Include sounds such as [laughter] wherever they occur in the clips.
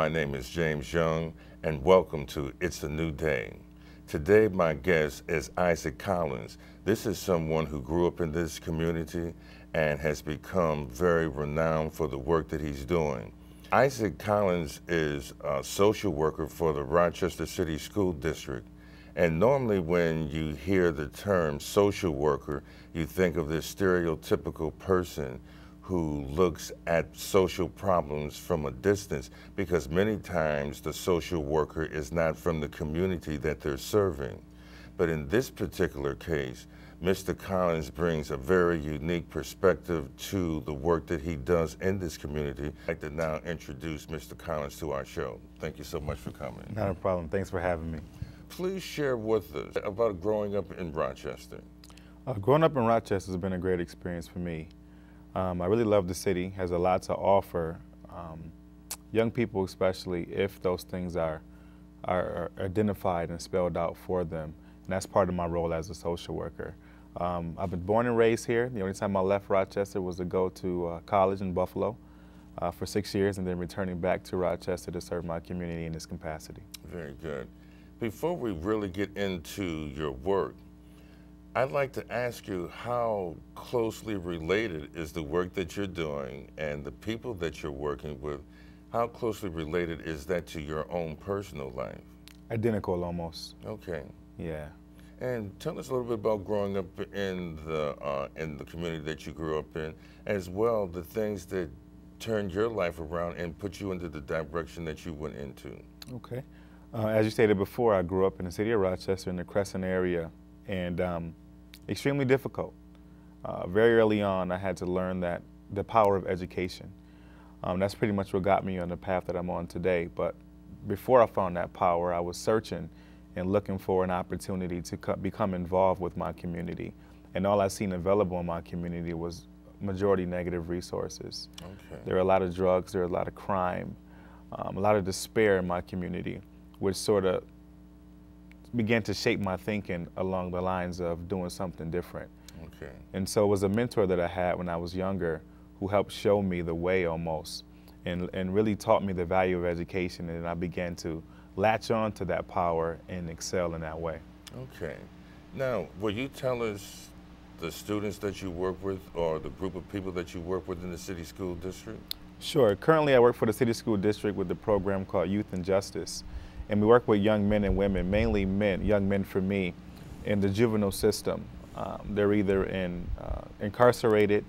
My name is James Young, and welcome to It's a New Day. Today, my guest is Issac Collins. This is someone who grew up in this community and has become very renowned for the work that he's doing. Issac Collins is a social worker for the Rochester City School District. And normally, when you hear the term social worker, you think of this stereotypical person who looks at social problems from a distance because many times the social worker is not from the community that they're serving. But in this particular case, Mr. Collins brings a very unique perspective to the work that he does in this community. I'd like to now introduce Mr. Collins to our show. Thank you so much for coming. Not a problem. Thanks for having me. Please share with us about growing up in Rochester. Uh, growing up in Rochester has been a great experience for me. Um, I really love the city, has a lot to offer um, young people especially if those things are, are, identified and spelled out for them. And that's part of my role as a social worker. Um, I've been born and raised here. The only time I left Rochester was to go to uh, college in Buffalo uh, for six years and then returning back to Rochester to serve my community in this capacity. Very good. Before we really get into your work, I'd like to ask you how closely related is the work that you're doing and the people that you're working with, how closely related is that to your own personal life? Identical almost. Okay. Yeah. And tell us a little bit about growing up in the uh, in the community that you grew up in, as well the things that turned your life around and put you into the direction that you went into. Okay. Uh, as you stated before, I grew up in the city of Rochester in the Crescent area, and um, extremely difficult. Uh, very early on, I had to learn that the power of education. Um, that's pretty much what got me on the path that I'm on today. But before I found that power, I was searching and looking for an opportunity to become involved with my community. And all I seen available in my community was majority negative resources. Okay. There are a lot of drugs, there are a lot of crime, um, a lot of despair in my community, which sort of began to shape my thinking along the lines of doing something different. Okay. And so it was a mentor that I had when I was younger who helped show me the way almost and, and really taught me the value of education and I began to latch on to that power and excel in that way. Okay. Now, will you tell us the students that you work with or the group of people that you work with in the city school district? Sure. Currently, I work for the city school district with the program called Youth and Justice. And we work with young men and women, mainly men, young men for me, in the juvenile system. Um, they're either in uh, incarcerated,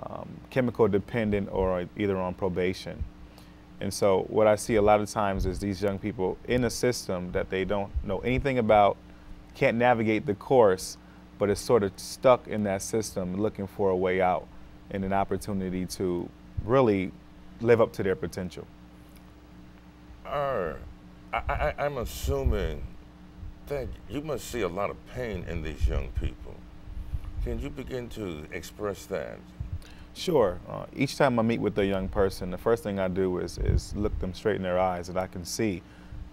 um, chemical dependent, or either on probation. And so what I see a lot of times is these young people in a system that they don't know anything about, can't navigate the course, but is sort of stuck in that system looking for a way out and an opportunity to really live up to their potential. Uh, I, am assuming that you must see a lot of pain in these young people. Can you begin to express that? Sure. Uh, each time I meet with a young person, the first thing I do is, is look them straight in their eyes and I can see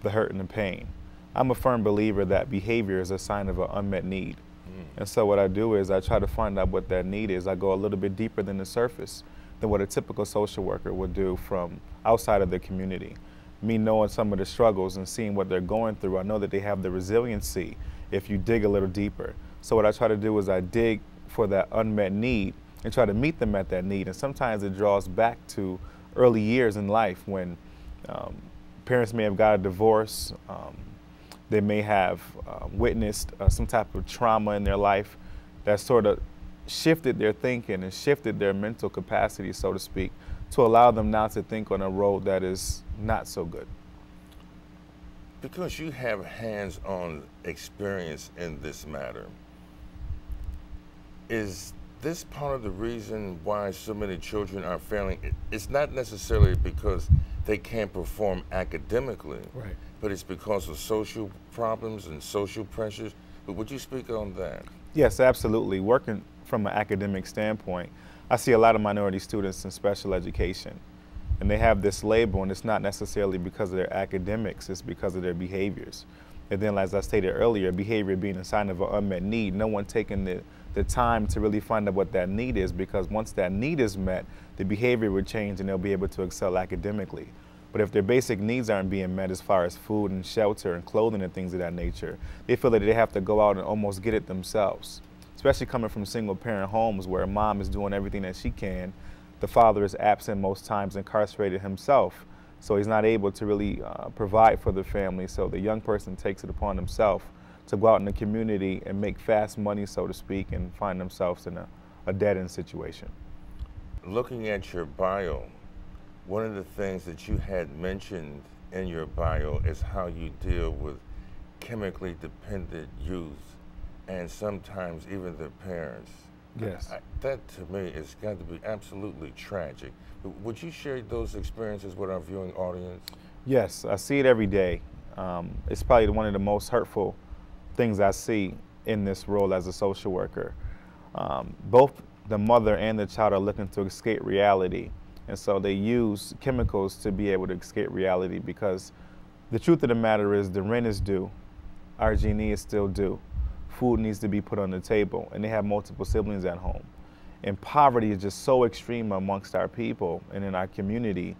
the hurt and the pain. I'm a firm believer that behavior is a sign of an unmet need. Mm. And so what I do is I try to find out what that need is. I go a little bit deeper than the surface than what a typical social worker would do from outside of the community. Me knowing some of the struggles and seeing what they're going through, I know that they have the resiliency if you dig a little deeper. So what I try to do is I dig for that unmet need and try to meet them at that need. And sometimes it draws back to early years in life when um, parents may have got a divorce, um, they may have uh, witnessed uh, some type of trauma in their life that sort of shifted their thinking and shifted their mental capacity, so to speak, to allow them now to think on a road that is not so good. Because you have hands on experience in this matter, is this part of the reason why so many children are failing? It's not necessarily because they can't perform academically, right. but it's because of social problems and social pressures. But would you speak on that? Yes, absolutely. Working from an academic standpoint, I see a lot of minority students in special education. And they have this label, and it's not necessarily because of their academics, it's because of their behaviors. And then, as I stated earlier, behavior being a sign of an unmet need, no one taking the the time to really find out what that need is because once that need is met, the behavior would change and they'll be able to excel academically. But if their basic needs aren't being met as far as food and shelter and clothing and things of that nature, they feel that they have to go out and almost get it themselves. Especially coming from single parent homes where mom is doing everything that she can, the father is absent most times, incarcerated himself. So he's not able to really uh, provide for the family. So the young person takes it upon himself to go out in the community and make fast money, so to speak, and find themselves in a, a dead end situation. Looking at your bio, one of the things that you had mentioned in your bio is how you deal with chemically dependent youth and sometimes even their parents. Yes. I, that to me is got to be absolutely tragic. Would you share those experiences with our viewing audience? Yes, I see it every day. Um, it's probably one of the most hurtful things I see in this role as a social worker. Um, both the mother and the child are looking to escape reality and so they use chemicals to be able to escape reality because the truth of the matter is the rent is due, RG&E is still due, food needs to be put on the table, and they have multiple siblings at home. And poverty is just so extreme amongst our people and in our community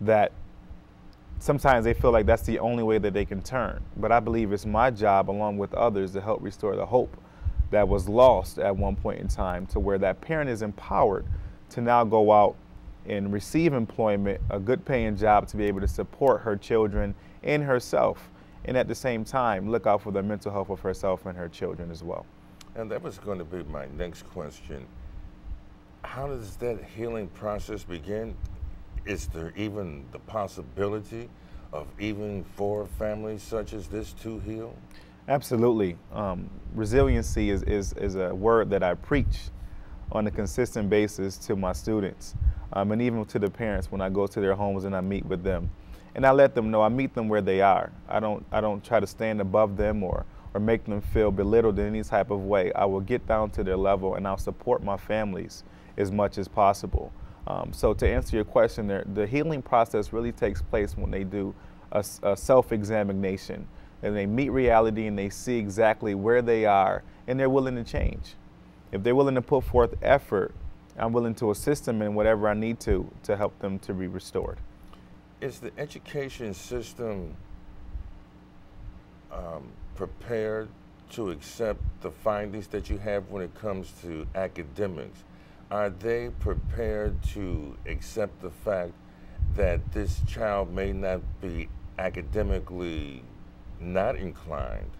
that sometimes they feel like that's the only way that they can turn. But I believe it's my job, along with others, to help restore the hope that was lost at one point in time to where that parent is empowered to now go out and receive employment, a good paying job to be able to support her children and herself. And at the same time, look out for the mental health of herself and her children as well. And that was going to be my next question. How does that healing process begin? Is there even the possibility of even for families such as this to heal? Absolutely. Um, resiliency is, is, is a word that I preach on a consistent basis to my students um, and even to the parents when I go to their homes and I meet with them. And I let them know I meet them where they are. I don't, I don't try to stand above them or, or make them feel belittled in any type of way. I will get down to their level and I'll support my families as much as possible. Um, so to answer your question, there, the healing process really takes place when they do a, a self-examination and they meet reality and they see exactly where they are and they're willing to change. If they're willing to put forth effort I'm willing to assist them in whatever I need to to help them to be restored. Is the education system um, prepared to accept the findings that you have when it comes to academics? Are they prepared to accept the fact that this child may not be academically not inclined,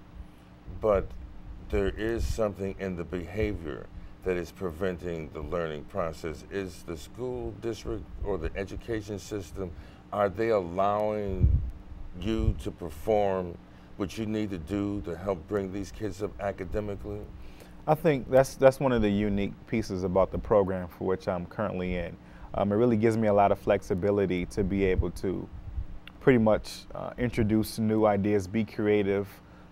but there is something in the behavior that is preventing the learning process? Is the school district or the education system, are they allowing you to perform what you need to do to help bring these kids up academically? I think that's that's one of the unique pieces about the program for which I'm currently in. Um, it really gives me a lot of flexibility to be able to pretty much uh, introduce new ideas, be creative,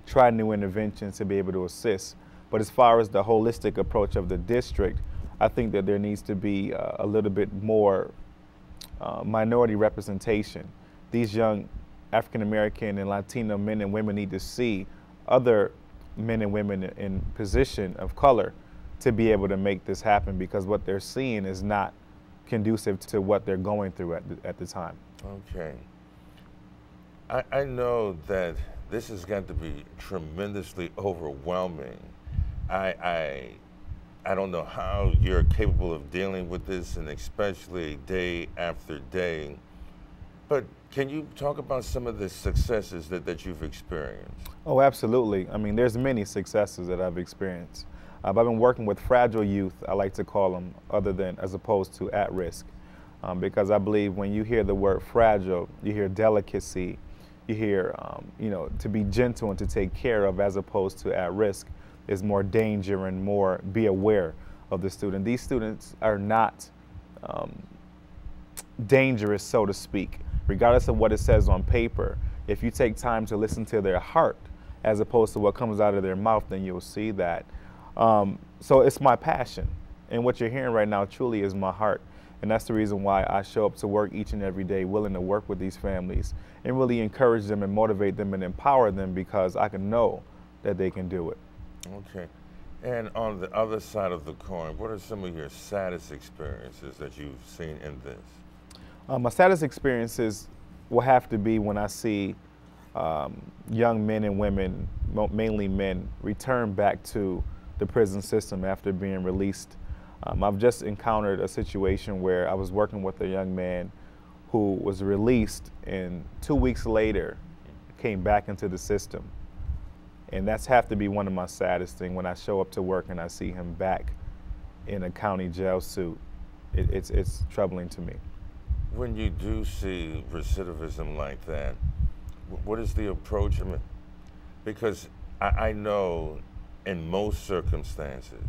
try new interventions to be able to assist. But as far as the holistic approach of the district, I think that there needs to be uh, a little bit more uh, minority representation. These young African American and Latino men and women need to see other men and women in position of color to be able to make this happen because what they're seeing is not conducive to what they're going through at the, at the time. Okay. I, I know that this has got to be tremendously overwhelming I, I, I don't know how you're capable of dealing with this, and especially day after day. But can you talk about some of the successes that, that you've experienced? Oh, absolutely. I mean, there's many successes that I've experienced. Uh, I've been working with fragile youth, I like to call them, other than as opposed to at risk. Um, because I believe when you hear the word fragile, you hear delicacy, you hear, um, you know, to be gentle and to take care of as opposed to at risk is more danger and more be aware of the student. These students are not um, dangerous, so to speak, regardless of what it says on paper. If you take time to listen to their heart as opposed to what comes out of their mouth, then you'll see that. Um, so it's my passion. And what you're hearing right now truly is my heart. And that's the reason why I show up to work each and every day, willing to work with these families and really encourage them and motivate them and empower them because I can know that they can do it. Okay. And on the other side of the coin, what are some of your saddest experiences that you've seen in this? Um, my saddest experiences will have to be when I see um, young men and women, mainly men, return back to the prison system after being released. Um, I've just encountered a situation where I was working with a young man who was released and two weeks later came back into the system. And that's have to be one of my saddest things when I show up to work and I see him back in a county jail suit. It, it's, it's troubling to me. When you do see recidivism like that, what is the approach? I mean, because I, I know in most circumstances,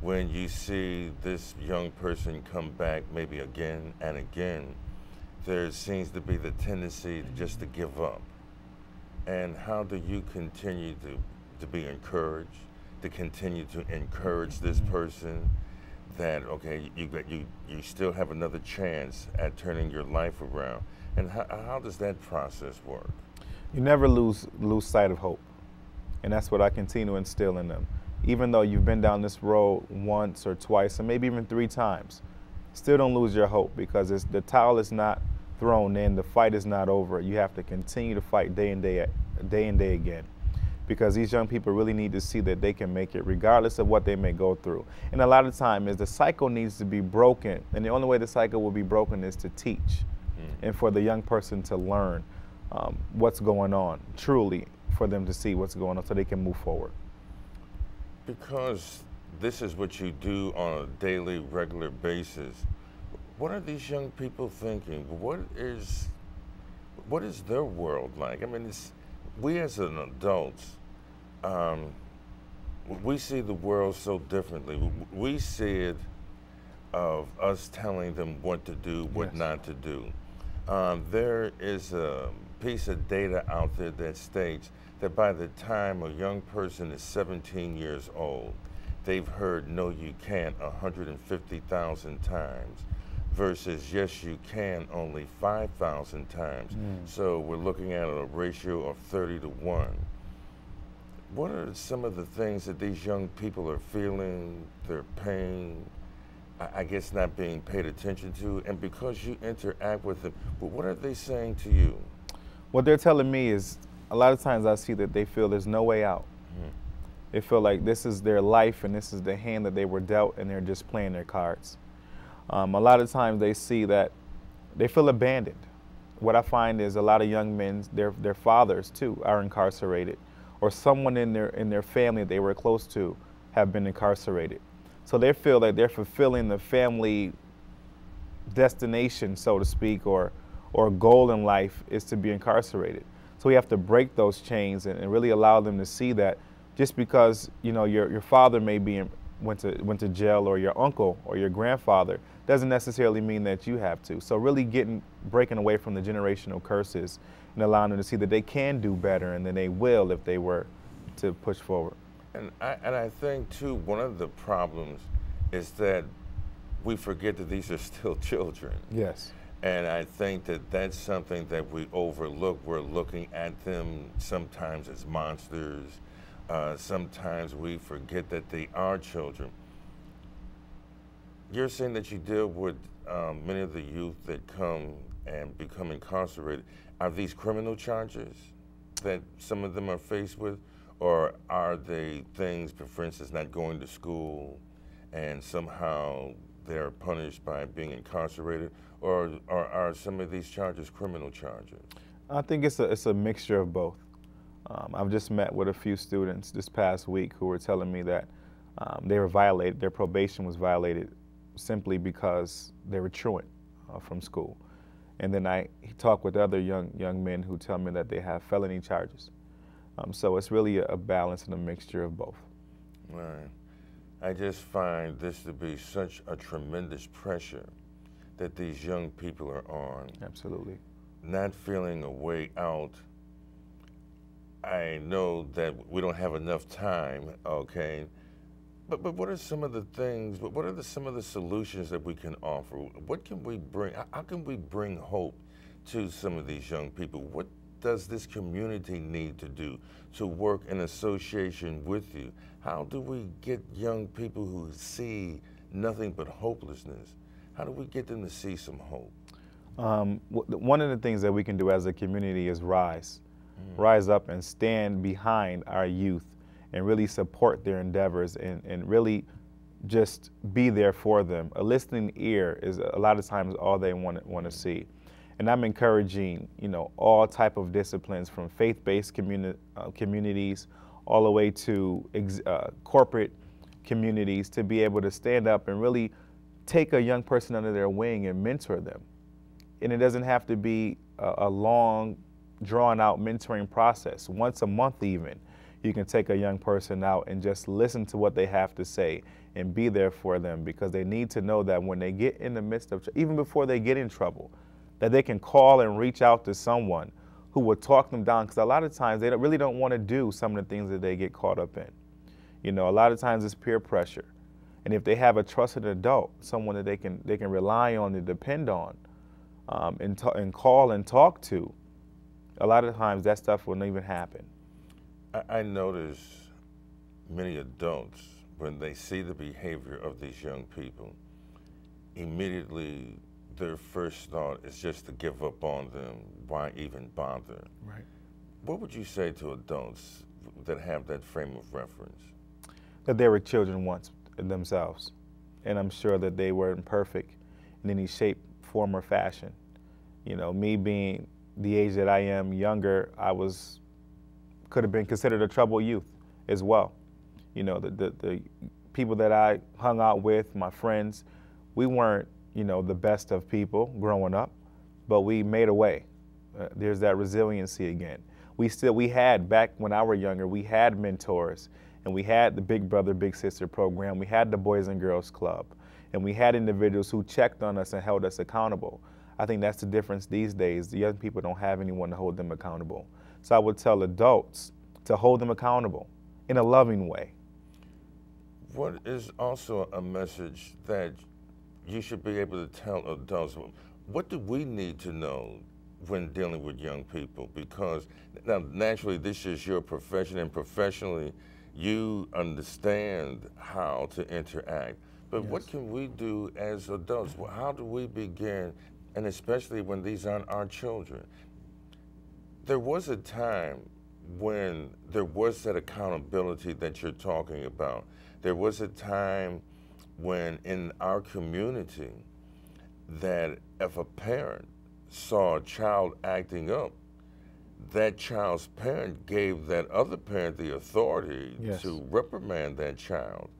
when you see this young person come back maybe again and again, there seems to be the tendency just to give up. And how do you continue to, to be encouraged, to continue to encourage this mm-hmm. person that, okay, you, you, you still have another chance at turning your life around? And how, how does that process work? You never lose, lose sight of hope. And that's what I continue to instill in them. Even though you've been down this road once or twice, or maybe even three times, still don't lose your hope because the towel is not thrown in, the fight is not over. You have to continue to fight day and day, day and day again because these young people really need to see that they can make it regardless of what they may go through. And a lot of time is the cycle needs to be broken. And the only way the cycle will be broken is to teach mm. and for the young person to learn um, what's going on, truly for them to see what's going on so they can move forward. Because this is what you do on a daily, regular basis, what are these young people thinking? What is, what is their world like? I mean, we as an adults, um, we see the world so differently. We see it of us telling them what to do, what yes. not to do. Um, there is a piece of data out there that states that by the time a young person is 17 years old, they've heard no you can't 150,000 times versus yes you can only 5,000 times. Mm. So we're looking at a ratio of 30 to 1. What are some of the things that these young people are feeling, their pain, I guess not being paid attention to, and because you interact with them, but what are they saying to you? What they're telling me is a lot of times I see that they feel there's no way out. Mm. They feel like this is their life and this is the hand that they were dealt and they're just playing their cards. Um, a lot of times they see that they feel abandoned. What I find is a lot of young men, their, their fathers too, are incarcerated, or someone in their, in their family they were close to have been incarcerated. So they feel like they're fulfilling the family destination, so to speak, or, or goal in life is to be incarcerated. So we have to break those chains and, and really allow them to see that just because you know your, your father may be in, went to went to jail or your uncle or your grandfather doesn't necessarily mean that you have to. So really getting breaking away from the generational curses and allowing them to see that they can do better and then they will if they were to push forward. And I, and I think too one of the problems is that we forget that these are still children. Yes. And I think that that's something that we overlook. We're looking at them sometimes as monsters. Uh, sometimes we forget that they are children. You're saying that you deal with um, many of the youth that come and become incarcerated. Are these criminal charges that some of them are faced with? Or are they things, for instance, not going to school and somehow they're punished by being incarcerated? Or, or are some of these charges criminal charges? I think it's a, it's a mixture of both. Um, I've just met with a few students this past week who were telling me that um, they were violated, their probation was violated simply because they were truant uh, from school. And then I talk with other young, young men who tell me that they have felony charges. Um, so it's really a, a, balance and a mixture of both. Right. I just find this to be such a tremendous pressure that these young people are on. Absolutely. Not feeling a way out. I know that we don't have enough time, okay? But, but what are some of the things, what are the, some of the solutions that we can offer? What can we bring, how can we bring hope to some of these young people? What does this community need to do to work in association with you? How do we get young people who see nothing but hopelessness? How do we get them to see some hope? Um, one of the things that we can do as a community is rise, mm. rise up and stand behind our youth and really support their endeavors and, and really just be there for them. A listening ear is a lot of times all they want want to see. And I'm encouraging, you know, all type of disciplines from faith-based communi- uh, communities all the way to uh, corporate communities to be able to stand up and really take a young person under their wing and mentor them. And it doesn't have to be a, a long, drawn out mentoring process. Once a month, even, you can take a young person out and just listen to what they have to say and be there for them because they need to know that when they get in the midst of, even before they get in trouble, that they can call and reach out to someone who will talk them down. Because a lot of times they don't, really don't want to do some of the things that they get caught up in. You know, a lot of times it's peer pressure. And if they have a trusted adult, someone that they can they can rely on and depend on, um, and, and call and talk to, a lot of times that stuff will not even happen. I, I notice many adults when they see the behavior of these young people, immediately their first thought is just to give up on them. Why even bother? Right. What would you say to adults that have that frame of reference? That they were children once themselves. And I'm sure that they weren't perfect in any shape, form, or fashion. You know, me being the age that I am, younger, I was, could have been considered a troubled youth as well. You know, the, the, the people that I hung out with, my friends, we weren't, you know, the best of people growing up, but we made a way. Uh, there's that resiliency again. We still, we had, back when I were younger, we had mentors and we had the Big Brother, Big Sister program. We had the Boys and Girls Club. And we had individuals who checked on us and held us accountable. I think that's the difference these days. The young people don't have anyone to hold them accountable. So I would tell adults to hold them accountable in a loving way. What is also a message that you should be able to tell adults? What do we need to know when dealing with young people? Because now, naturally, this is your profession, and professionally, you understand how to interact. But yes. what can we do as adults? How do we begin, and especially when these aren't our children? There was a time when there was that accountability that you're talking about. There was a time when in our community that if a parent saw a child acting up, that child's parent gave that other parent the authority yes. to reprimand that child.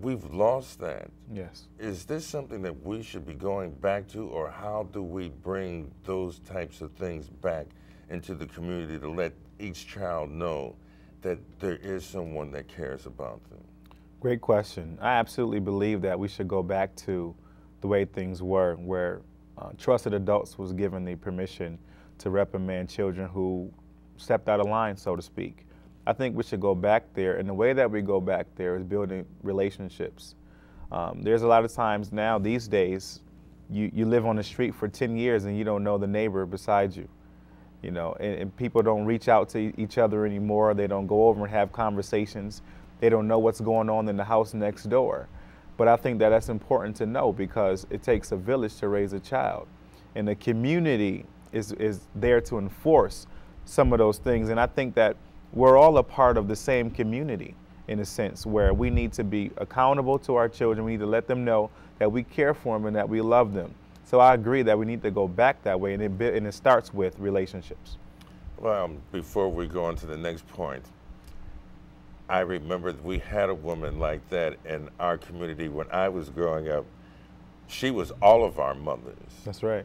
We've lost that. Yes. Is this something that we should be going back to, or how do we bring those types of things back into the community to let each child know that there is someone that cares about them? Great question. I absolutely believe that we should go back to the way things were, where uh, trusted adults was given the permission to reprimand children who stepped out of line, so to speak. I think we should go back there, and the way that we go back there is building relationships. Um, there's a lot of times now, these days, you, you live on the street for 10 years and you don't know the neighbor beside you. You know, and, and people don't reach out to each other anymore. They don't go over and have conversations. They don't know what's going on in the house next door. But I think that that's important to know because it takes a village to raise a child. And the community is, is there to enforce some of those things. And I think that we're all a part of the same community in a sense where we need to be accountable to our children. We need to let them know that we care for them and that we love them. So I agree that we need to go back that way, and it, and it starts with relationships. Well, before we go on to the next point, I remember we had a woman like that in our community when I was growing up. She was all of our mothers. That's right.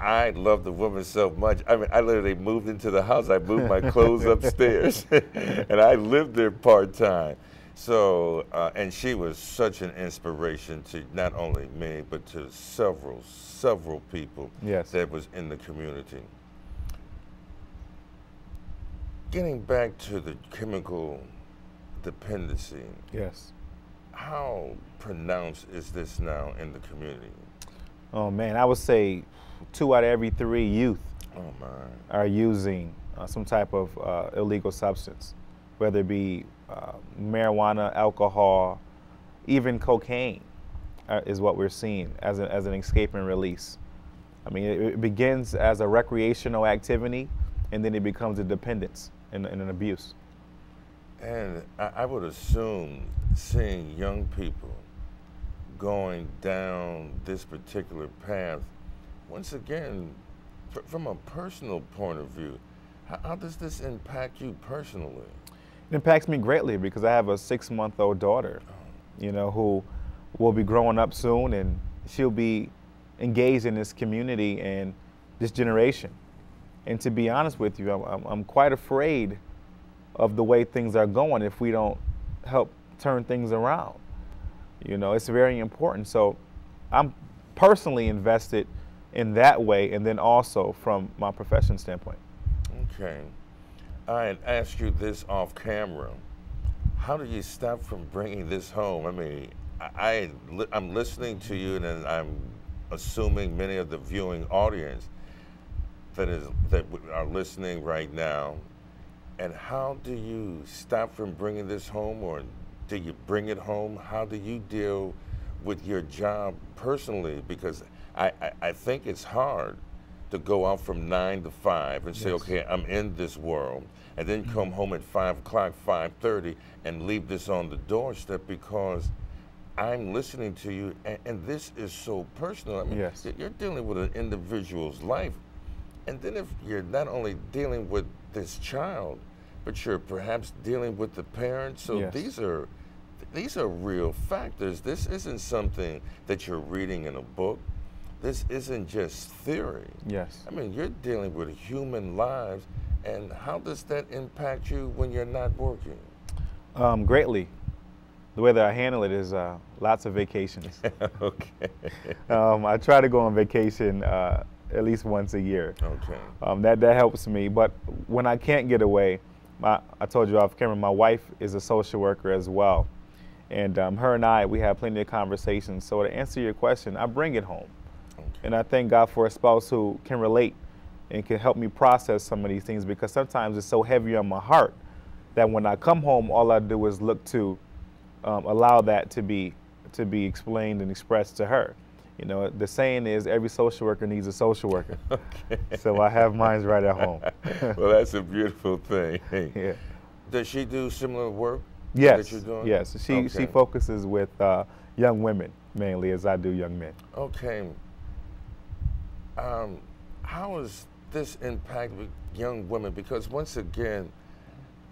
I love the woman so much. I mean, I literally moved into the house. I moved my clothes [laughs] upstairs, [laughs] and I lived there part time. So, uh, and she was such an inspiration to not only me, but to several, several people yes. that was in the community. Getting back to the chemical dependency. Yes. How pronounced is this now in the community? Oh man, I would say two out of every three youth oh, are using uh, some type of uh, illegal substance, whether it be uh, marijuana, alcohol, even cocaine uh, is what we're seeing as, a, as an escape and release. I mean, it, it begins as a recreational activity, and then it becomes a dependence and, and an abuse. And I, I would assume seeing young people going down this particular path, once again, from a personal point of view, how, how, does this impact you personally? It impacts me greatly because I have a six month old daughter, oh. you know, who will be growing up soon and she'll be engaged in this community and this generation. And to be honest with you, I'm, I'm quite afraid of the way things are going if we don't help turn things around. You know, it's very important. So I'm personally invested in that way and then also from my profession standpoint. Okay. I had asked you this off camera. How do you stop from bringing this home? I mean, I, I am listening to you, and I'm assuming many of the viewing audience that is that are listening right now. And how do you stop from bringing this home, or do you bring it home? How do you deal with your job personally? Because I, I, I think it's hard to go out from nine to five and say, okay, I'm in this world, and then mm-hmm. come home at five o'clock, five thirty, and leave this on the doorstep because I'm listening to you, and, and, this is so personal. I mean, yes. you're dealing with an individual's life, and then if you're not only dealing with this child, but you're perhaps dealing with the parents. So yes. these are these are real factors. This isn't something that you're reading in a book. This isn't just theory. Yes. I mean, you're dealing with human lives, and how does that impact you when you're not working? Um, greatly the way that I handle it is uh, lots of vacations. [laughs] okay. [laughs] Um, I try to go on vacation uh, at least once a year. Okay. Um, that that helps me. But when I can't get away, my, I told you off camera, my wife is a social worker as well, and um, her and I we have plenty of conversations. So to answer your question, I bring it home. And I thank God for a spouse who can relate and can help me process some of these things because sometimes it's so heavy on my heart that when I come home, all I do is look to um, allow that to be to be explained and expressed to her. You know, the saying is every social worker needs a social worker. [laughs] okay. So I have mine right at home. [laughs] well, that's a beautiful thing. [laughs] Yeah. Does she do similar work? Yes. That you're doing? Yes. She okay. she focuses with uh, young women mainly, as I do young men. Okay. Um, how does this impact young women? Because once again,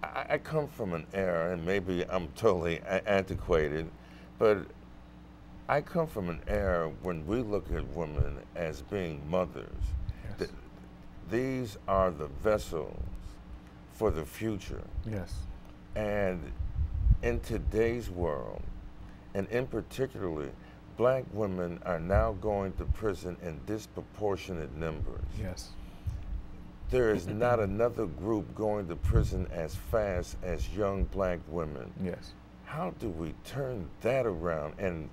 I, I come from an era, and maybe I'm totally antiquated, but I come from an era when we look at women as being mothers. Yes. Th these are the vessels for the future. Yes. And in today's world, and in particularly, black women are now going to prison in disproportionate numbers. Yes there is not another group going to prison as fast as young black women. Yes. How do we turn that around and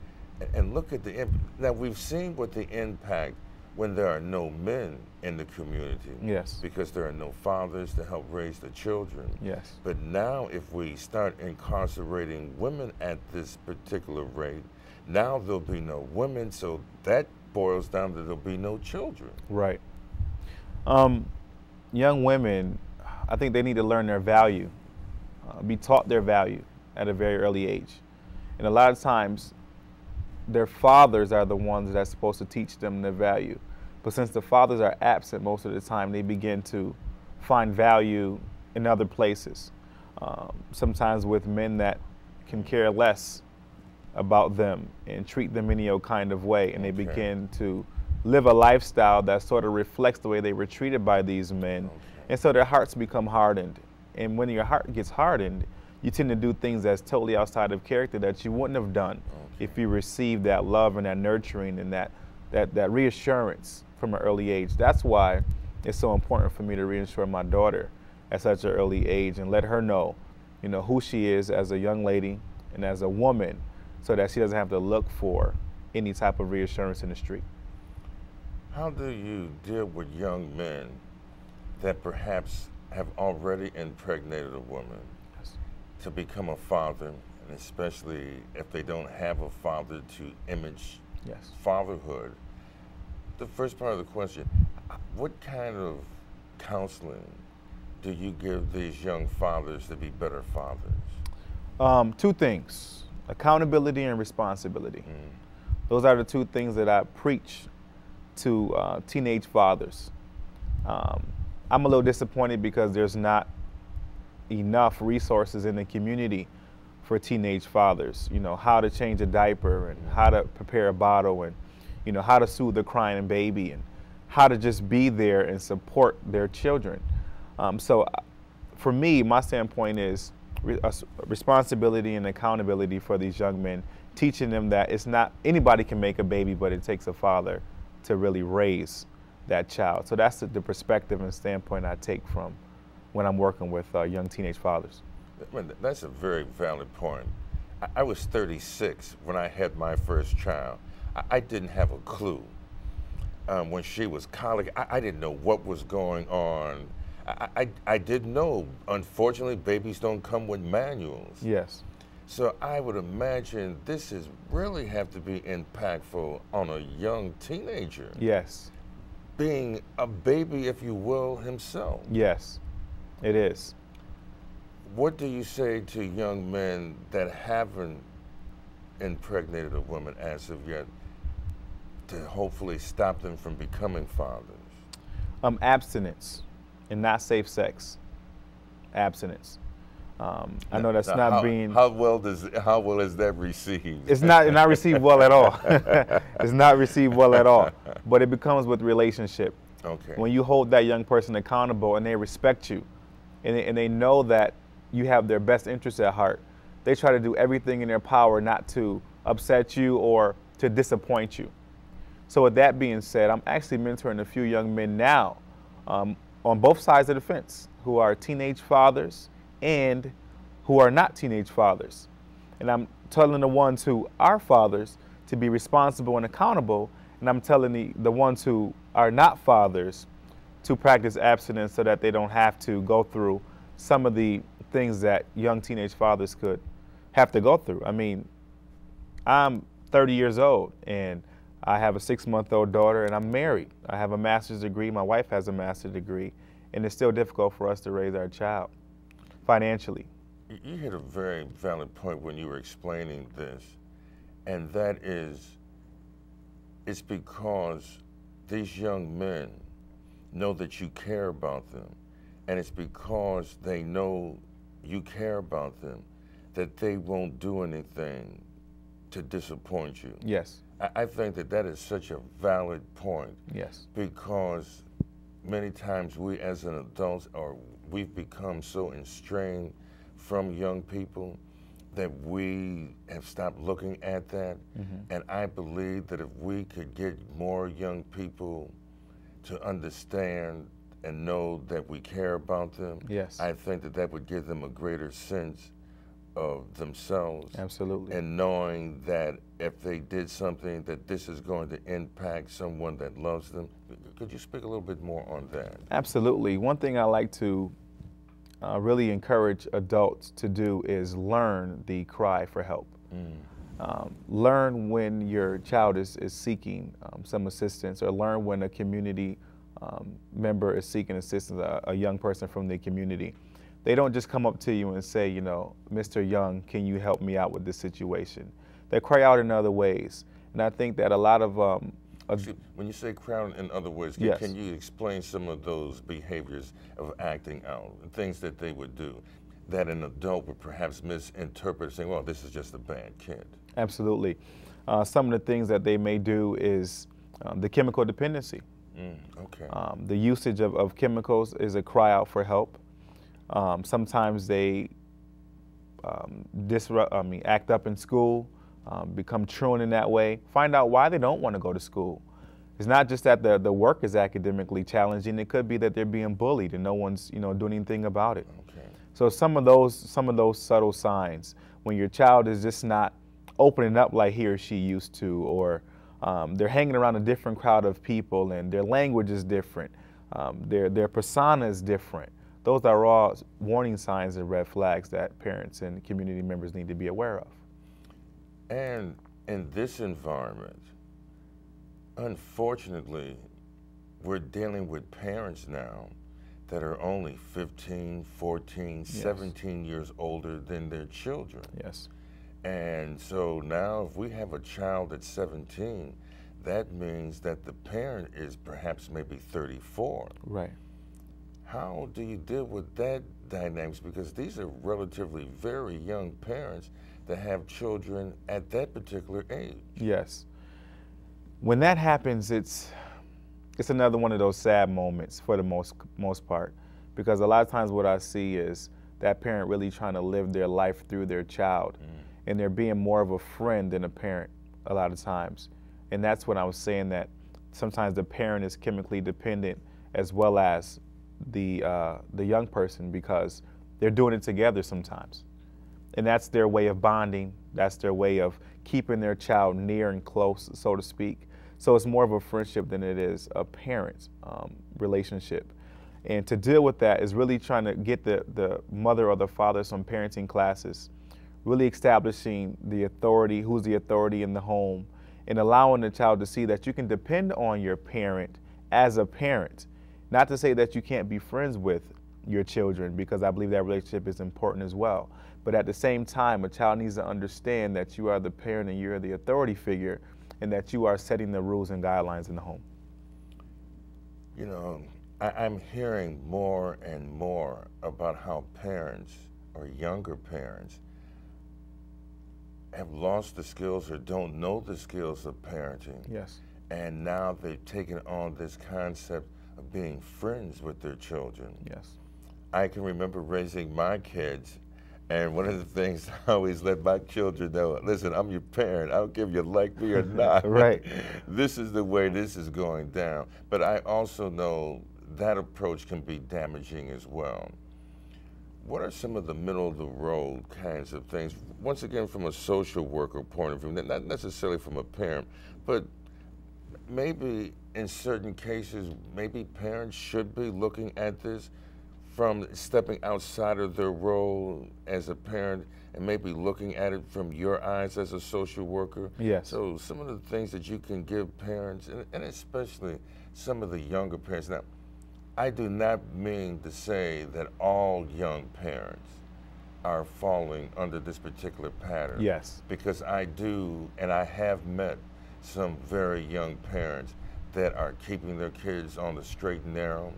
and look at the now we've seen what the impact when there are no men in the community. Yes. Because there are no fathers to help raise the children. Yes. But now if we start incarcerating women at this particular rate, now there'll be no women, so that boils down to there'll be no children. Right. Um, young women, I think they need to learn their value, uh, be taught their value at a very early age. And a lot of times, their fathers are the ones that's supposed to teach them their value. But since the fathers are absent most of the time, they begin to find value in other places. Um, sometimes with men that can care less about them and treat them any old kind of way, and they okay. begin to live a lifestyle that sort of reflects the way they were treated by these men. Okay. And so their hearts become hardened. And when your heart gets hardened, you tend to do things that's totally outside of character that you wouldn't have done okay. if you received that love and that nurturing and that, that, that reassurance from an early age. That's why it's so important for me to reassure my daughter at such an early age and let her know, you know, who she is as a young lady and as a woman so that she doesn't have to look for any type of reassurance in the street. How do you deal with young men that perhaps have already impregnated a woman yes. to become a father, and especially if they don't have a father to image yes. fatherhood? the first part of the question. What kind of counseling do you give these young fathers to be better fathers? Um, two things accountability and responsibility. Mm. Those are the two things that I preach to uh, teenage fathers. Um, I'm a little disappointed because there's not enough resources in the community for teenage fathers. You know, how to change a diaper and how to prepare a bottle and, you know, how to soothe a crying baby and how to just be there and support their children. Um, so uh, for me, my standpoint is re- responsibility and accountability for these young men, teaching them that it's not anybody can make a baby, but it takes a father to really raise that child. So that's the, the perspective and standpoint I take from when I'm working with uh, young teenage fathers. That's a very valid point. I, I was 36 when I had my first child. I, I didn't have a clue. Um, when she was college, I, I, didn't know what was going on. I, I, I did know, unfortunately, babies don't come with manuals. Yes. So I would imagine this is really have to be impactful on a young teenager. Yes. Being a baby, if you will, himself. Yes, it is. What do you say to young men that haven't impregnated a woman as of yet to hopefully stop them from becoming fathers? Um, abstinence and not safe sex. Abstinence. Um, I know that's now, not how, being. How well does how well is that received? It's not not received well at all. it's not received well at all. [laughs] [laughs] But it becomes with relationship. Okay. When you hold that young person accountable and they respect you, and they, and they know that you have their best interests at heart, they try to do everything in their power not to upset you or to disappoint you. So with that being said, I'm actually mentoring a few young men now um, on both sides of the fence who are teenage fathers and who are not teenage fathers. And I'm telling the ones who are fathers to be responsible and accountable, and I'm telling the, the ones who are not fathers to practice abstinence so that they don't have to go through some of the things that young teenage fathers could have to go through. I mean, I'm 30 years old and I have a six month old daughter and I'm married. I have a master's degree, my wife has a master's degree, and it's still difficult for us to raise our child financially. You hit a very valid point when you were explaining this, and that is it's because these young men know that you care about them, and it's because they know you care about them that they won't do anything to disappoint you. Yes. I, think that that is such a valid point. Yes. Because many times we as an adults or we've become so estranged from young people that we have stopped looking at that. Mm-hmm. And I believe that if we could get more young people to understand and know that we care about them, yes. I think that that would give them a greater sense of themselves. Absolutely. And knowing that if they did something, that this is going to impact someone that loves them. Could you speak a little bit more on that? Absolutely. One thing I like to uh, really encourage adults to do is learn the cry for help. Mm. Um, learn when your child is, is seeking um, some assistance, or learn when a community um, member is seeking assistance, a, a, young person from the community. They don't just come up to you and say, you know, Mr. Young, can you help me out with this situation? They cry out in other ways. And I think that a lot of um, when you say crowd in other words, can, yes. can, you explain some of those behaviors of acting out, things that they would do that an adult would perhaps misinterpret, saying, well, this is just a bad kid? Absolutely. Uh, some of the things that they may do is um, the chemical dependency. Mm, okay. Um, the usage of, of, chemicals is a cry out for help. Um, sometimes they um, disrupt, I mean, act up in school um, become truant in that way, find out why they don't want to go to school. It's not just that the, the work is academically challenging, it could be that they're being bullied and no one's you know, doing anything about it. Okay. So some of those some of those subtle signs, when your child is just not opening up like he or she used to, or um, they're hanging around a different crowd of people and their language is different, um, their, their persona is different. Those are all warning signs and red flags that parents and community members need to be aware of. And in this environment, unfortunately, we're dealing with parents now that are only 15, 14, yes. 17 years older than their children. Yes. And so now, if we have a child at 17, that means that the parent is perhaps maybe 34. Right. How do you deal with that dynamics? Because these are relatively very young parents that have children at that particular age. Yes. When that happens, it's it's another one of those sad moments for the most most part, because a lot of times what I see is that parent really trying to live their life through their child, mm. and they're being more of a friend than a parent a lot of times, and that's when I was saying that sometimes the parent is chemically dependent as well as the uh, the young person because they're doing it together sometimes, and that's their way of bonding. That's their way of keeping their child near and close, so to speak. So it's more of a friendship than it is a parent um, relationship. And to deal with that is really trying to get the, the mother or the father some parenting classes, really establishing the authority, who's the authority in the home, and allowing the child to see that you can depend on your parent as a parent. Not to say that you can't be friends with your children, because I believe that relationship is important as well. But at the same time, a child needs to understand that you are the parent and you're the authority figure and that you are setting the rules and guidelines in the home? You know, I, am hearing more and more about how parents or younger parents have lost the skills or don't know the skills of parenting. Yes. And now they've taken on this concept of being friends with their children. Yes. I can remember raising my kids and one of the things [laughs] I always let my children know, listen, I'm your parent. I don't give you like me or [laughs] not. [laughs] right. this is the way this is going down. But I also know that approach can be damaging as well. What are some of the middle of the road kinds of things? Once again, from a social worker point of view, not necessarily from a parent, but maybe in certain cases, maybe parents should be looking at this from stepping outside of their role as a parent and maybe looking at it from your eyes as a social worker. Yes. So some of the things that you can give parents, and, and especially some of the younger parents. Now, I do not mean to say that all young parents are falling under this particular pattern. Yes. Because I do, and I have met some very young parents that are keeping their kids on the straight and narrow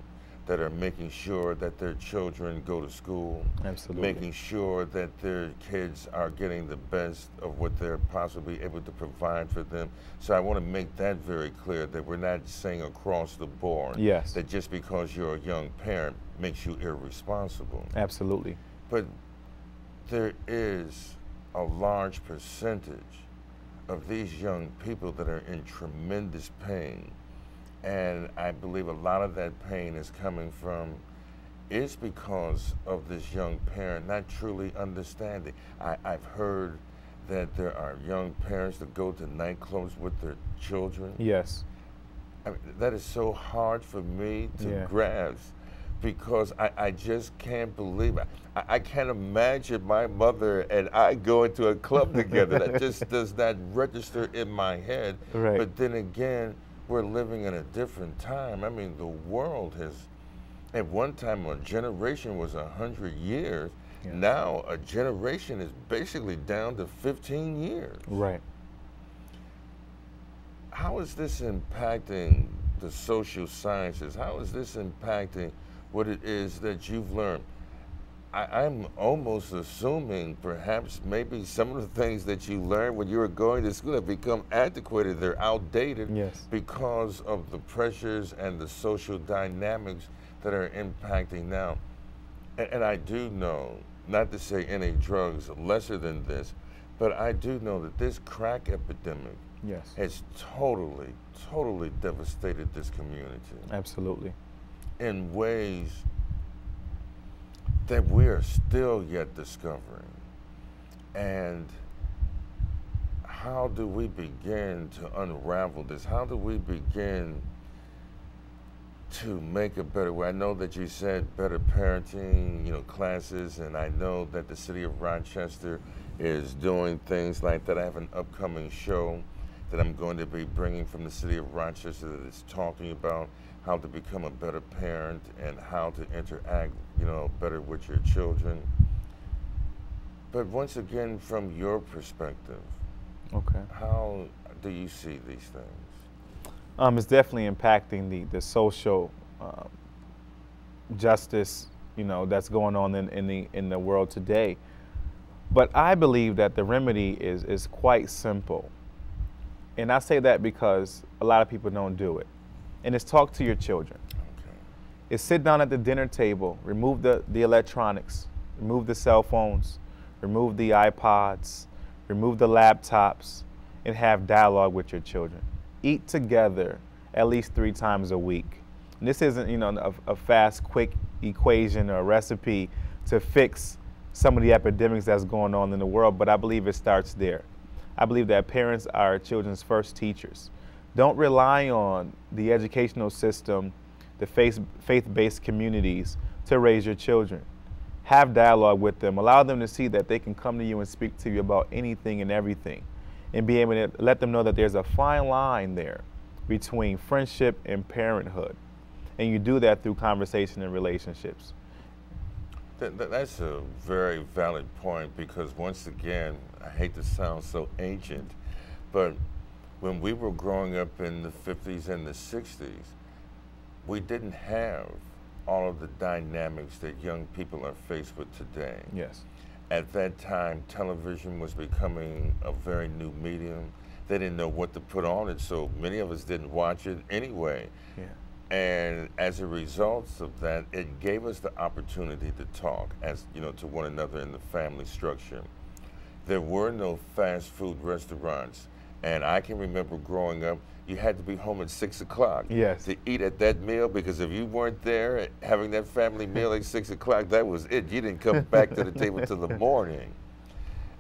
that are making sure that their children go to school, Absolutely. making sure that their kids are getting the best of what they're possibly able to provide for them. So I want to make that very clear that we're not saying across the board yes. that just because you're a young parent makes you irresponsible. Absolutely. But there is a large percentage of these young people that are in tremendous pain and I believe a lot of that pain is coming from is because of this young parent not truly understanding. I, I've heard that there are young parents that go to nightclubs with their children. Yes. I mean, that is so hard for me to yeah. grasp because I, I just can't believe it. I, I can't imagine my mother and I going to a club together. that just [laughs] does not register in my head. Right. But then again, we're living in a different time. I mean, the world has, at one time, a generation was 100 years. Yeah. Now, a generation is basically down to 15 years. Right. How is this impacting the social sciences? How is this impacting what it is that you've learned? I, am almost assuming perhaps maybe some of the things that you learned when you were going to school have become antiquated. They're outdated yes. because of the pressures and the social dynamics that are impacting now. And, and I do know, not to say any drugs lesser than this, but I do know that this crack epidemic yes. has totally, totally devastated this community. Absolutely. In ways that we are still yet discovering. And how do we begin to unravel this? How do we begin to make a better way? I know that you said better parenting, you know, classes, and I know that the city of Rochester is doing things like that. I have an upcoming show that I'm going to be bringing from the city of Rochester that is talking about how to become a better parent and how to interact, you know, better with your children. But once again, from your perspective, okay, how do you see these things? Um, it's definitely impacting the the social um, justice, you know, that's going on in, in the in the world today. But I believe that the remedy is is quite simple, and I say that because a lot of people don't do it, and it's talk to your children. Okay. It's sit down at the dinner table, remove the the electronics, remove the cell phones, remove the iPods, remove the laptops, and have dialogue with your children. Eat together at least three times a week. And this isn't, you know, a, a fast, quick equation or recipe to fix some of the epidemics that's going on in the world, but I believe it starts there. I believe that parents are children's first teachers. Don't rely on the educational system, the faith-based communities to raise your children have dialogue with them. Allow them to see that they can come to you and speak to you about anything and everything. And be able to let them know that there's a fine line there between friendship and parenthood. And you do that through conversation and relationships. That, that, that's a very valid point because once again, I hate to sound so ancient, but when we were growing up in the 50s and the 60s, we didn't have all of the dynamics that young people are faced with today. Yes. At that time, television was becoming a very new medium. They didn't know what to put on it, so many of us didn't watch it anyway. Yeah. And as a result of that, it gave us the opportunity to talk as you know to one another in the family structure. There were no fast food restaurants, and I can remember growing up you had to be home at six o'clock yes. to eat at that meal because if you weren't there having that family [laughs] meal at six o'clock, that was it. You didn't come back to the table till the morning.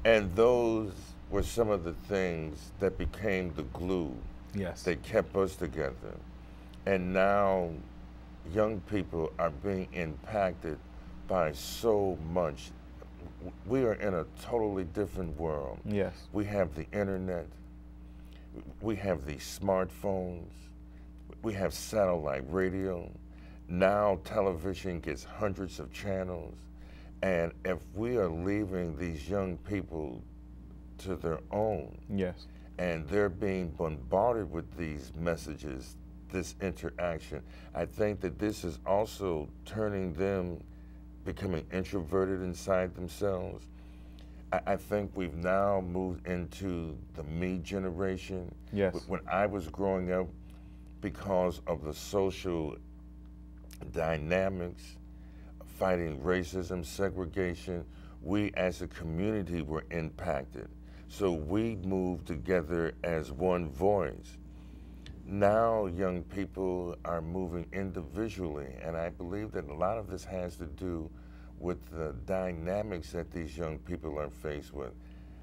And those were some of the things that became the glue yes. that kept us together. And now young people are being impacted by so much. We are in a totally different world. Yes. We have the internet we have these smartphones, we have satellite radio. Now television gets hundreds of channels. And if we are leaving these young people to their own, yes, and they're being bombarded with these messages, this interaction, I think that this is also turning them becoming introverted inside themselves I, I think we've now moved into the me generation. Yes. When I was growing up, because of the social dynamics, fighting racism, segregation, we as a community were impacted. So we moved together as one voice. Now young people are moving individually, and I believe that a lot of this has to do with the dynamics that these young people are faced with.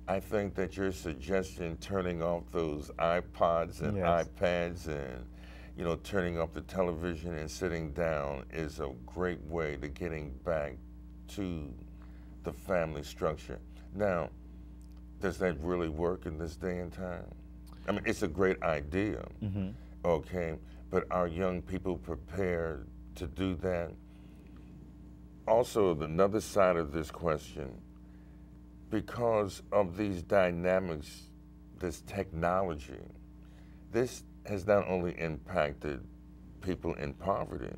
I think that your suggestion, turning off those iPods and yes. iPads and you know, turning off the television and sitting down is a great way to getting back to the family structure. Now, does that really work in this day and time? I mean, it's a great idea, mm-hmm. okay, but are young people prepared to do that? Also another side of this question, because of these dynamics, this technology, this has not only impacted people in poverty,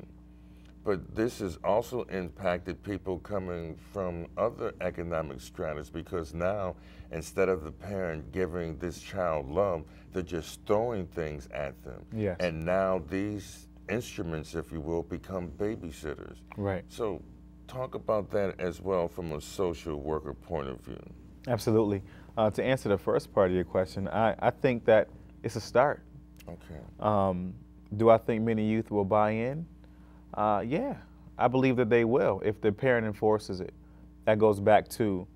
but this has also impacted people coming from other economic stratas because now instead of the parent giving this child love, they're just throwing things at them. Yes. And now these instruments, if you will, become babysitters. Right. So talk about that as well from a social worker point of view. Absolutely. Uh, to answer the first part of your question, I, I think that it's a start. Okay. Um, do I think many youth will buy in? Uh, yeah, I believe that they will if the parent enforces it. That goes back to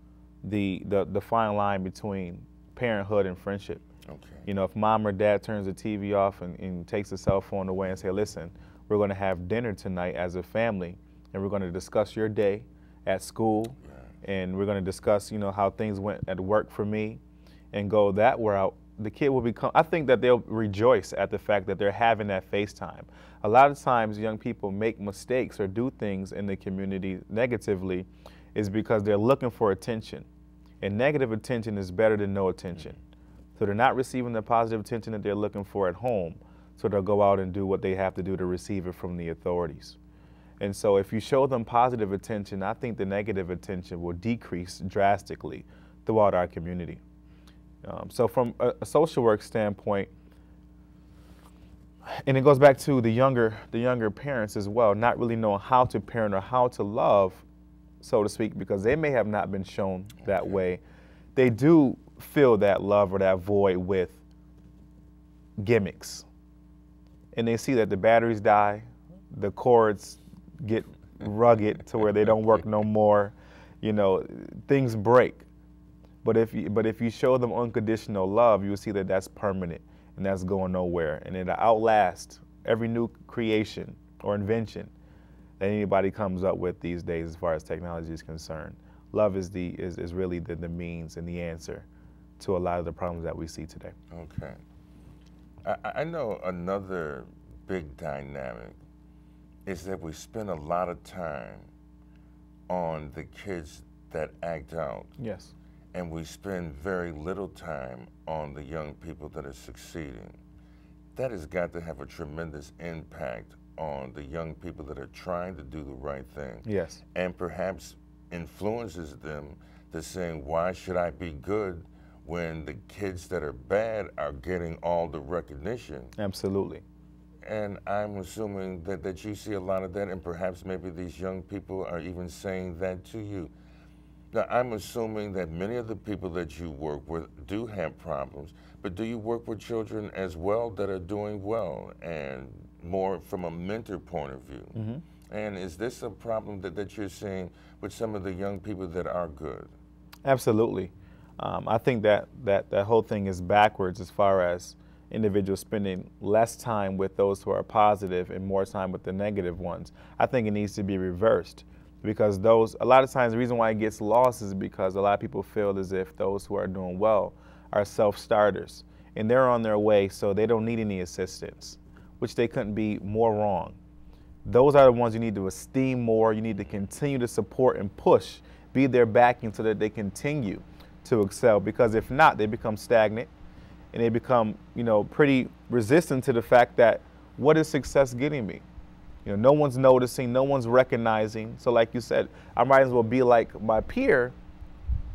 the, the, the fine line between parenthood and friendship. Okay. You know, if mom or dad turns the TV off and, and takes the cell phone away and say, listen, we're going to have dinner tonight as a family, and we're going to discuss your day at school, and we're going to discuss, you know, how things went at work for me, and go that route. the kid will become, I think that they'll rejoice at the fact that they're having that FaceTime. A lot of times, young people make mistakes or do things in the community negatively is because they're looking for attention. And negative attention is better than no attention. Mm-hmm. So they're not receiving the positive attention that they're looking for at home. So they'll go out and do what they have to do to receive it from the authorities. And so if you show them positive attention, I think the negative attention will decrease drastically throughout our community. Um, so from a, a, social work standpoint, and it goes back to the younger the younger parents as well, not really knowing how to parent or how to love, so to speak, because they may have not been shown that way. They do fill that love or that void with gimmicks. And they see that the batteries die, the cords get rugged to where they don't work no [laughs] more, you know, things break. But if you, but if you show them unconditional love, you will see that that's permanent and that's going nowhere, and it'll outlast every new creation or invention that anybody comes up with these days as far as technology is concerned. Love is the is, is really the, the means and the answer to a lot of the problems that we see today. Okay. I, I know another big dynamic is that we spend a lot of time on the kids that act out. Yes and we spend very little time on the young people that are succeeding. That has got to have a tremendous impact on the young people that are trying to do the right thing. Yes. And perhaps influences them to saying, why should I be good when the kids that are bad are getting all the recognition? Absolutely. And I'm assuming that, that you see a lot of that, and perhaps maybe these young people are even saying that to you. Now, I'm assuming that many of the people that you work with do have problems, but do you work with children as well that are doing well and more from a mentor point of view? Mm -hmm. And is this a problem that, that you're seeing with some of the young people that are good? Absolutely. Um, I think that, that that whole thing is backwards as far as individuals spending less time with those who are positive and more time with the negative ones. I think it needs to be reversed because those a lot of times the reason why it gets lost is because a lot of people feel as if those who are doing well are self-starters and they're on their way so they don't need any assistance which they couldn't be more wrong. Those are the ones you need to esteem more. You need to continue to support and push. Be their backing so that they continue to excel because if not they become stagnant and they become you know pretty resistant to the fact that what is success getting me you know, no one's noticing, no one's recognizing. So like you said, I might as well be like my peer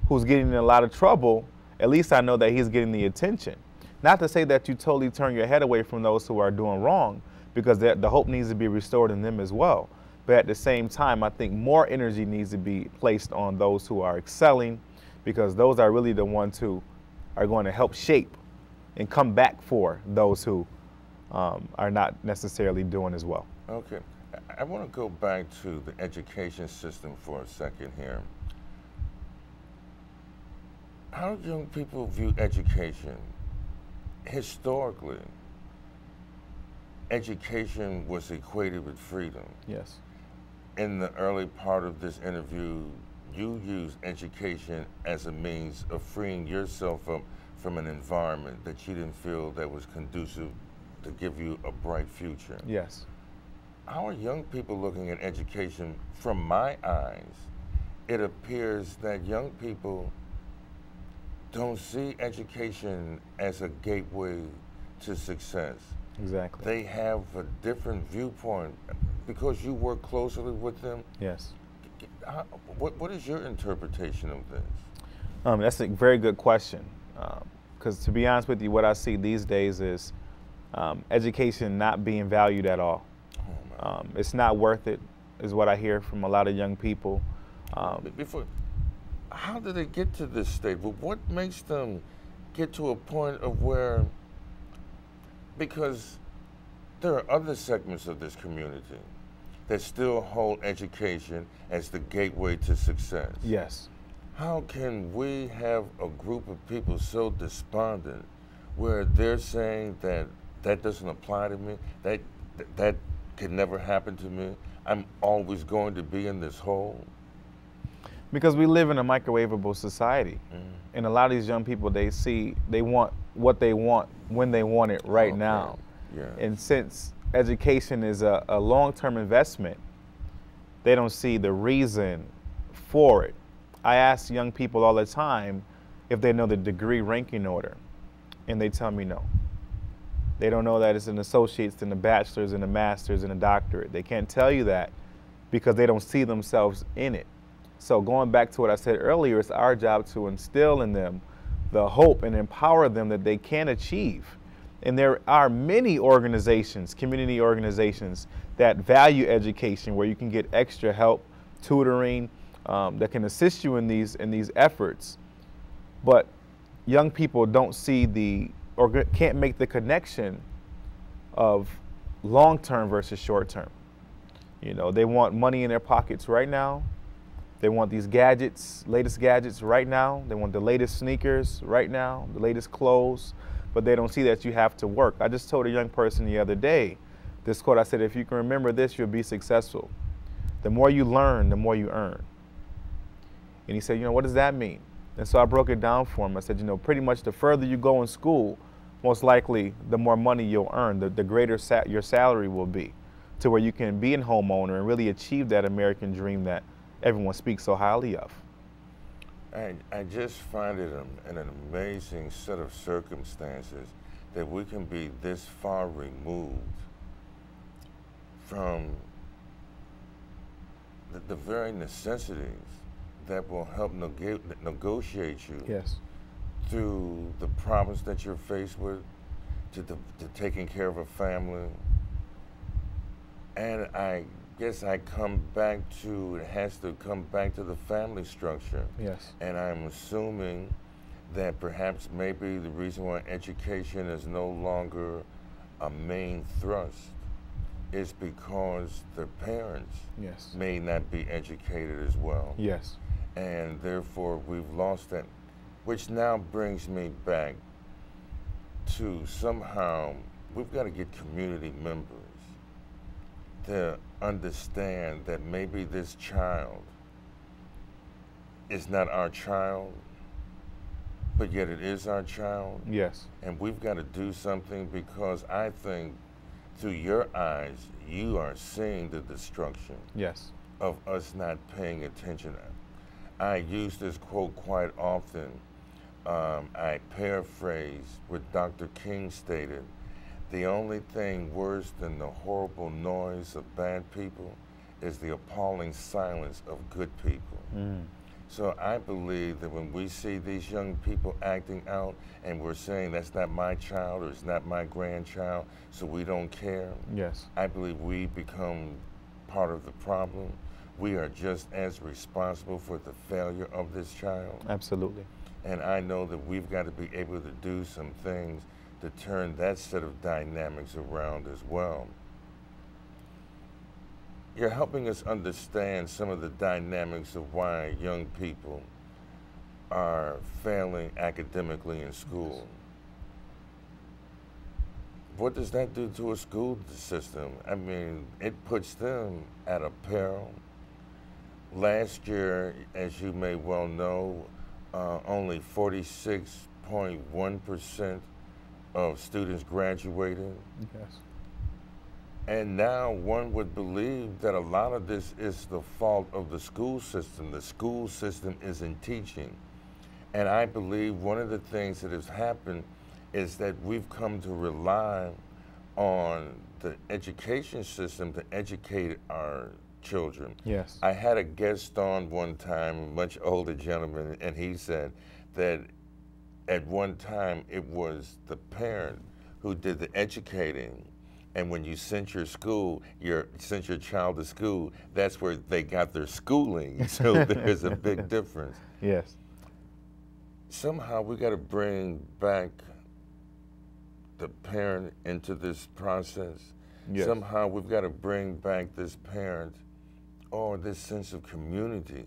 who's getting in a lot of trouble. At least I know that he's getting the attention. Not to say that you totally turn your head away from those who are doing wrong, because the hope needs to be restored in them as well. But at the same time, I think more energy needs to be placed on those who are excelling, because those are really the ones who are going to help shape and come back for those who um, are not necessarily doing as well. Okay. I want to go back to the education system for a second here. How do young people view education? Historically, education was equated with freedom. Yes. In the early part of this interview, you used education as a means of freeing yourself up from an environment that you didn't feel that was conducive to give you a bright future. Yes How are young people looking at education, from my eyes, it appears that young people don't see education as a gateway to success. Exactly. They have a different viewpoint because you work closely with them. Yes. How, what, what is your interpretation of this? Um, that's a very good question. Because to be honest with you, what I see these days is um, education not being valued at all. Um, it's not worth it, is what I hear from a lot of young people. Um, Before, how do they get to this state? What makes them get to a point of where, because there are other segments of this community that still hold education as the gateway to success. Yes. How can we have a group of people so despondent where they're saying that that doesn't apply to me, that that could never happen to me. I'm always going to be in this hole. Because we live in a microwavable society. Mm. And a lot of these young people, they see, they want what they want when they want it right Okay. now. Yeah. And since education is a, a long term investment, they don't see the reason for it. I ask young people all the time if they know the degree ranking order, and they tell me no. They don't know that it's an associate's and a bachelor's and a master's and a doctorate. They can't tell you that because they don't see themselves in it. So, going back to what I said earlier, it's our job to instill in them the hope and empower them that they can achieve. And there are many organizations, community organizations, that value education where you can get extra help, tutoring, um, that can assist you in these in these efforts. But young people don't see the or can't make the connection of long term versus short term. You know, they want money in their pockets right now. They want these gadgets, latest gadgets right now. They want the latest sneakers right now, the latest clothes, but they don't see that you have to work. I just told a young person the other day this quote I said, if you can remember this, you'll be successful. The more you learn, the more you earn. And he said, you know, what does that mean? And so I broke it down for him. I said, you know, pretty much the further you go in school, most likely the more money you'll earn, the, the greater sa- your salary will be, to where you can be a homeowner and really achieve that American dream that everyone speaks so highly of. I, I just find it an, an amazing set of circumstances that we can be this far removed from the, the very necessities that will help nega- negotiate you Yes. through the problems that you're faced with, to, the, to taking care of a family. And I guess I come back to, it has to come back to the family structure. Yes. And I'm assuming that perhaps maybe the reason why education is no longer a main thrust is because their parents Yes. may not be educated as well Yes. And therefore we've lost that. Which now brings me back to somehow we've got to get community members to understand that maybe this child is not our child, but yet it is our child. Yes. And we've got to do something because I think through your eyes, you are seeing the destruction Yes. of us not paying attention. I use this quote quite often. Um, I paraphrase what Dr. King stated The only thing worse than the horrible noise of bad people is the appalling silence of good people. So I believe that when we see these young people acting out and we're saying that's not my child or it's not my grandchild, so we don't care, Yes. I believe we become part of the problem. We are just as responsible for the failure of this child. Absolutely. And I know that we've got to be able to do some things to turn that set of dynamics around as well. You're helping us understand some of the dynamics of why young people are failing academically in school. What does that do to a school system? I mean, it puts them at a peril. Last year, as you may well know, uh, only 46.1% of students graduated. Yes. And now one would believe that a lot of this is the fault of the school system. The school system isn't teaching. And I believe one of the things that has happened is that we've come to rely on the education system to educate our children. Yes. I had a guest on one time, a much older gentleman, and he said that at one time it was the parent who did the educating. And when you sent your school, your sent your child to school, that's where they got their schooling. [laughs] So there's a big [laughs] difference. Yes. Somehow we got to bring back the parent into this process. Yes. Somehow we've got to bring back this parent or this sense of community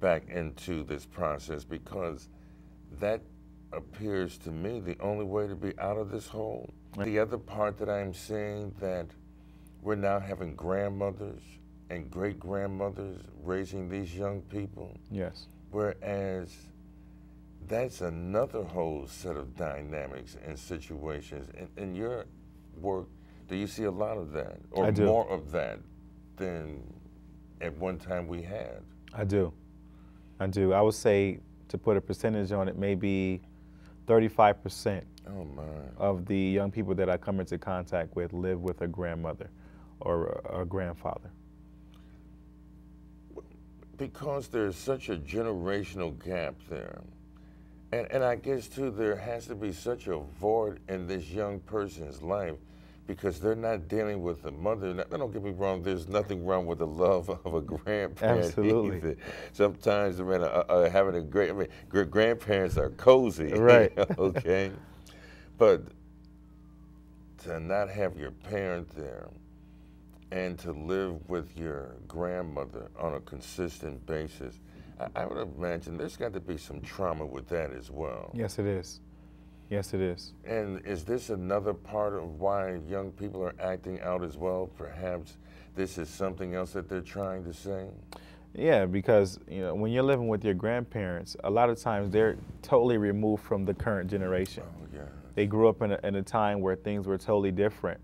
back into this process because that appears to me the only way to be out of this hole. The other part that I'm seeing that we're now having grandmothers and great grandmothers raising these young people, Yes. whereas that's another whole set of dynamics and situations. In, in your work, do you see a lot of that, or more of that than at one time we had? I do. I do. I would say, to put a percentage on it, maybe 35% oh of the young people that I come into contact with live with a grandmother or a, grandfather. Because there's such a generational gap there. And, and I guess, too, there has to be such a void in this young person's life because they're not dealing with the mother. don't get me wrong, there's nothing wrong with the love [laughs] of a grandparent. Absolutely. Either. Sometimes, I mean, uh, uh, having a great, I mean, grandparents are cozy. [laughs] Right. okay. but to not have your parent there and to live with your grandmother on a consistent basis, I, I would imagine there's got to be some trauma with that as well. Yes, it is. Yes, it is. And is this another part of why young people are acting out as well? Perhaps this is something else that they're trying to say? Yeah, because you know when you're living with your grandparents, a lot of times they're totally removed from the current generation. Oh, yeah. They grew up in a, in a time where things were totally different,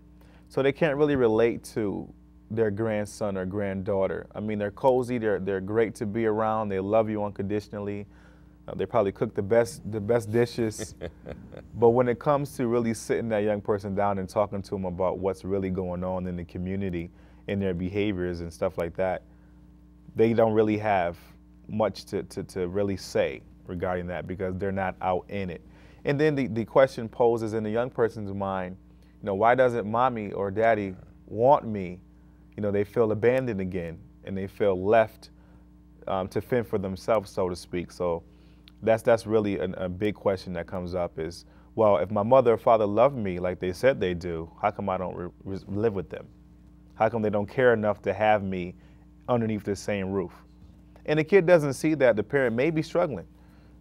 so they can't really relate to their grandson or granddaughter. I mean, they're cozy, they're they're great to be around, they love you unconditionally, uh, they probably cook the best the best dishes. [laughs] but when it comes to really sitting that young person down and talking to them about what's really going on in the community, in their behaviors and stuff like that, they don't really have much to, to, to really say regarding that because they're not out in it. And then the, the question poses in the young person's mind, you know, why doesn't mommy or daddy want me? You know, they feel abandoned again and they feel left um, to fend for themselves, so to speak. So that's that's really an, a big question that comes up is, well, if my mother or father love me like they said they do, how come I don't live with them? How come they don't care enough to have me underneath the same roof? And the kid doesn't see that the parent may be struggling,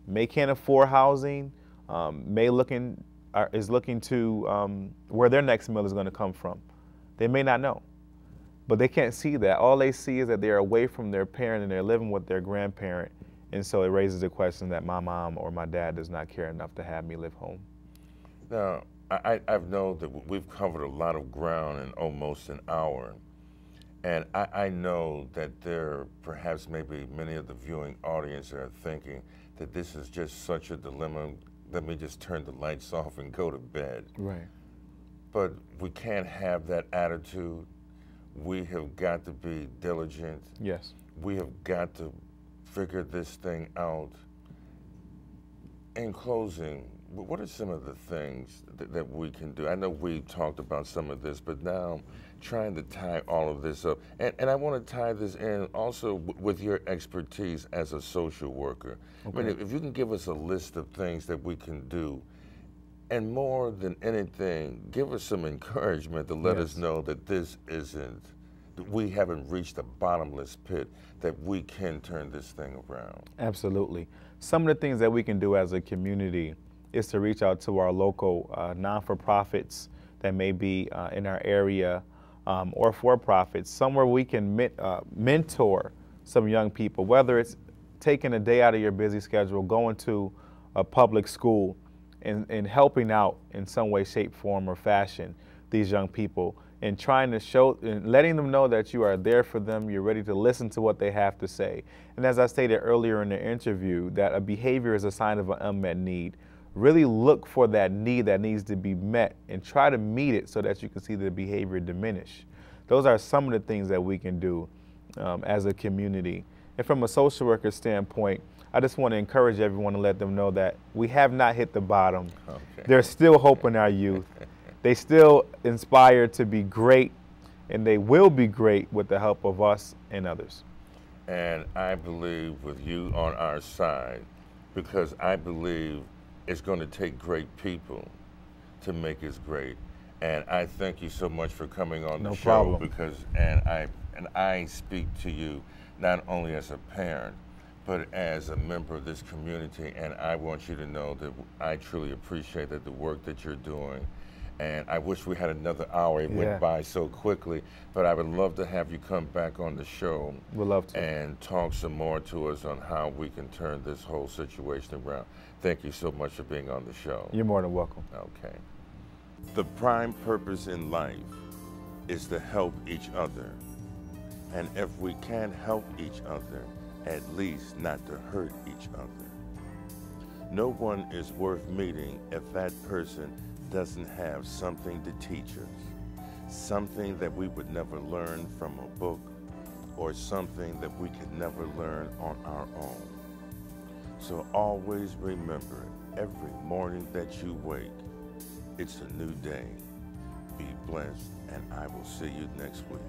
may can't afford housing, um, may looking uh, is looking to um, where their next meal is going to come from. They may not know, but they can't see that. All they see is that they're away from their parent and they're living with their grandparent and so it raises the question that my mom or my dad does not care enough to have me live home. Now, I, I've known that we've covered a lot of ground in almost an hour. And I, I, know that there perhaps maybe many of the viewing audience are thinking that this is just such a dilemma. Let me just turn the lights off and go to bed. Right. But we can't have that attitude. We have got to be diligent. Yes. We have got to figure this thing out. In closing, what are some of the things that, that, we can do? I know we talked about some of this, but now trying to tie all of this up. And, and I want to tie this in also with your expertise as a social worker. Okay. I mean, if you can give us a list of things that we can do, and more than anything, give us some encouragement to let yes. us know that this isn't we haven't reached a bottomless pit that we can turn this thing around. Absolutely. Some of the things that we can do as a community is to reach out to our local uh, non-for-profits that may be uh, in our area um, or for-profits, somewhere we can uh, mentor some young people, whether it's taking a day out of your busy schedule, going to a public school, and, and helping out in some way, shape, form, or fashion these young people and trying to show and letting them know that you are there for them, you're ready to listen to what they have to say. And as I stated earlier in the interview, that a behavior is a sign of an unmet need. Really look for that need that needs to be met and try to meet it so that you can see the behavior diminish. Those are some of the things that we can do um, as a community. And from a social worker standpoint, I just want to encourage everyone to let them know that we have not hit the bottom. Okay. There's still hope in our youth. [laughs] they still inspire to be great, and they will be great with the help of us and others. And I believe with you on our side, because I believe it's going to take great people to make us great. And I thank you so much for coming on no the show problem. because and I and I speak to you not only as a parent, but as a member of this community. And I want you to know that I truly appreciate that the work that you're doing And I wish we had another hour. It Yeah. went by so quickly. But I would love to have you come back on the show Would love to. and talk some more to us on how we can turn this whole situation around. Thank you so much for being on the show. You're more than welcome. Okay. The prime purpose in life is to help each other. And if we can't help each other, at least not to hurt each other. No one is worth meeting if that person doesn't have something to teach us, something that we would never learn from a book or something that we could never learn on our own. So always remember every morning that you wake, it's a new day. Be blessed, and I will see you next week.